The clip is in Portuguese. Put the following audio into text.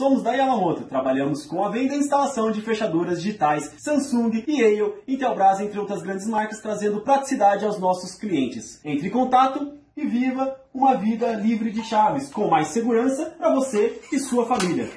Somos da Yamamoto, trabalhamos com a venda e instalação de fechaduras digitais Samsung, Yale, Intelbras, entre outras grandes marcas, trazendo praticidade aos nossos clientes. Entre em contato e viva uma vida livre de chaves, com mais segurança para você e sua família.